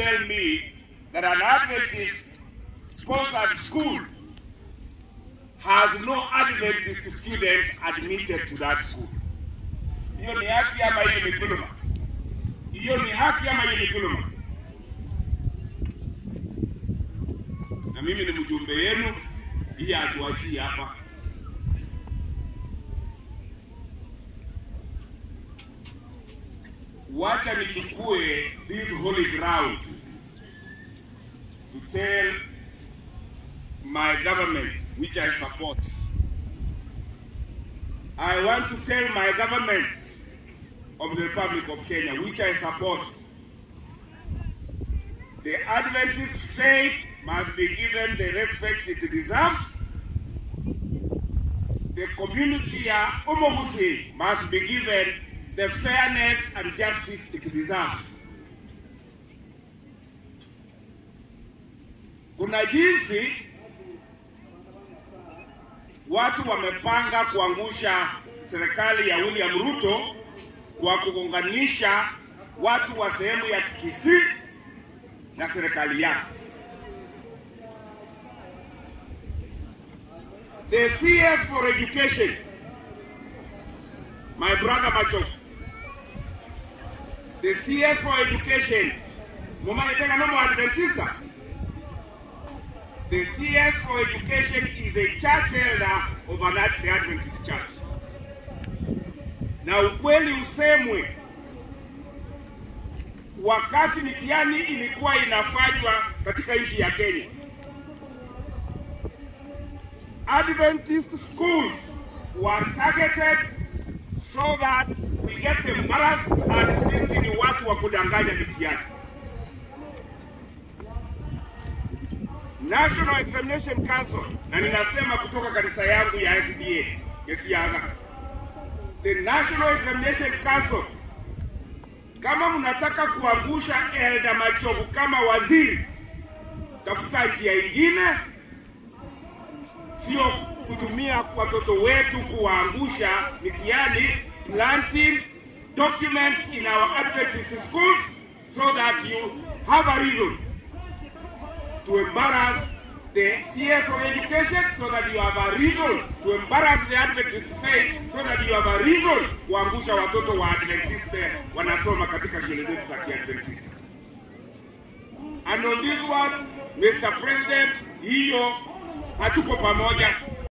tell me that an Adventist sponsored school has no Adventist students admitted to that school. Hiyo ni haki ama hiyo ni dhuluma? Hiyo ni haki ama hiyo ni dhuluma? Na mimi ni mjumbe yenu, hii hatuachii hapa. Wacha nichukue this holy ground to tell my government which I support. I want to tell my government of the Republic of Kenya, which I support. The Adventist faith must be given the respect it deserves. The community ya Omogusi must be given the fairness and justice it deserves. Kuna jinsi watu wamepanga kuangusha serikali ya William Ruto kwa kugonganisha watu wa sehemu ya Kisii na serikali yake. The CS for Education, my brother Macho, the CS for Education, mumaniteka nomo Adventista. The CS for Education is a church elder of an Adventist church. Na ukweli usemwe, wakati mitihani ilikuwa inafanywa katika nchi ya Kenya, Adventist schools were targeted so that get embarrassed and sisi ni watu wa kudanganya mitihani. National Examination Council, na ninasema kutoka kanisa yangu ya FDA Kesiaga, the National Examination Council, kama mnataka kuangusha Elda Machogu kama waziri, tafuta njia ingine, sio kutumia watoto wetu kuwaangusha mitihani, planting documents in our Adventist schools so that you have a reason to embarrass the CS of education so that you have a reason to embarrass the Adventist faith so that you have a reason kuangusha watoto wa Adventist wanasoma katika shule zetu za Kiadventist. And on this one, Mr. President, hiyo hatuko pamoja.